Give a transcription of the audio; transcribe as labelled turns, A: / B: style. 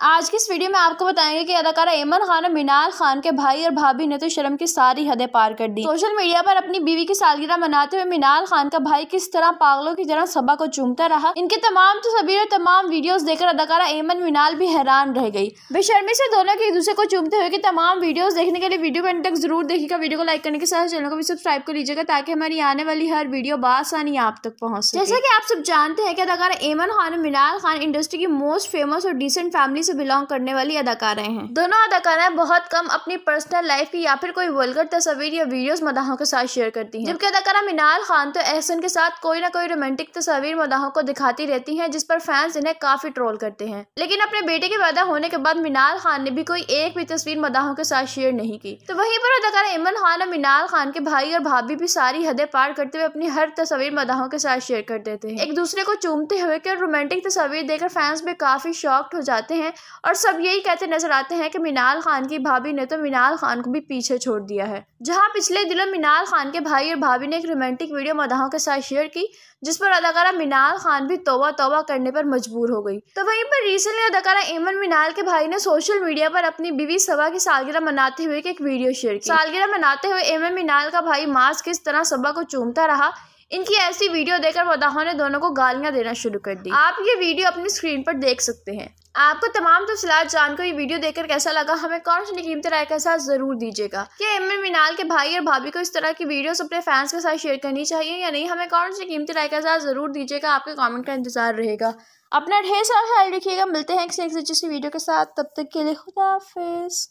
A: आज की इस वीडियो में आपको बताएँगे कि अदाकारा एमन खान और मिनाल खान के भाई और भाभी ने तो शर्म की सारी हदें पार कर दी। सोशल मीडिया पर अपनी बीवी की सालगिरह मनाते हुए मिनाल खान का भाई किस तरह पागलों की तरह सभा को चूमता रहा, इनके तमाम तस्वीर और तमाम वीडियोस देखकर अदाकारा एमन, मिनाल भी हैरान रह गई। बेशर्मी से दोनों एक दूसरे को चूमते हुए की तमाम वीडियो देखने के लिए वीडियो को तक ज़रूर देखिएगा। वीडियो को लाइक करने के साथ चैनल को भी सब्सक्राइब कर लीजिएगा ताकि हमारी आने वाली हर वीडियो बासानी आप तक पहुँच जैसा की आप सब जानते हैं कि अदाकारा एमन खान और मिनाल खान इंडस्ट्री की मोस्ट फ़ेमस और डिसेंट फैमिली से बिलोंग करने वाली अदाकाराएँ हैं। दोनों अदाकाराएँ बहुत कम अपनी पर्सनल लाइफ की या फिर कोई वलगर तस्वीर या वीडियोस मदाहों के साथ शेयर करती हैं। जबकि अदाकारा मिनाल खान तो एहसन के साथ कोई ना कोई रोमांटिक तस्वीर मदाहों को दिखाती रहती हैं, जिस पर फैंस इन्हें काफ़ी ट्रोल करते हैं। लेकिन अपने बेटे के पैदा होने के बाद मिनाल खान ने भी कोई एक भी तस्वीर मदाहों के साथ शेयर नहीं की। तो वहीं पर अदाकारा इमन खान और मिनाल खान के भाई और भाभी भी सारी हदें पार करते हुए अपनी हर तस्वीर मदाहों के साथ शेयर कर देते हैं। एक दूसरे को चूमते हुए रोमांटिक तस्वीर देखकर फैंस भी काफ़ी शॉक्ड हो जाते हैं और सब यही कहते नज़र आते हैं कि मीनाल खान की भाभी ने तो मीनाल खान को भी पीछे छोड़ दिया है। जहाँ पिछले दिनों मीनाल खान के भाई और भाभी ने एक रोमांटिक वीडियो मदाहों के साथ शेयर की, जिस पर अदाकारा मीनाल खान भी तोबा तोबा करने पर मजबूर हो गई। तो वहीं पर रिसेंटली अदाकारा एमन मीनाल के भाई ने सोशल मीडिया पर अपनी बीवी सभा की सालगिरह मनाते हुए एक वीडियो शेयर की। सालगिरह मनाते हुए एमन मीनाल का भाई मास्क किस तरह सभा को चूमता रहा इनकी ऐसी वीडियो देखकर मदाहों ने दोनों को गालियाँ देना शुरू कर दी। आप ये वीडियो अपनी स्क्रीन पर देख सकते हैं। आपको तमाम तफसलात जानकर ये वीडियो देखकर कैसा लगा, हमें कौन सी कीमती राय के साथ ज़रूर दीजिएगा। कि एम मिनाल के भाई और भाभी को इस तरह की वीडियोस अपने फैंस के साथ शेयर करनी चाहिए या नहीं, हमें कौन सी कीमती राय के साथ ज़रूर दीजिएगा, आपके कमेंट का इंतज़ार रहेगा। अपना ढेर सारा ख्याल रखिएगा, मिलते हैं किसी वीडियो के साथ। तब तक के लिए खुदा हाफिज़।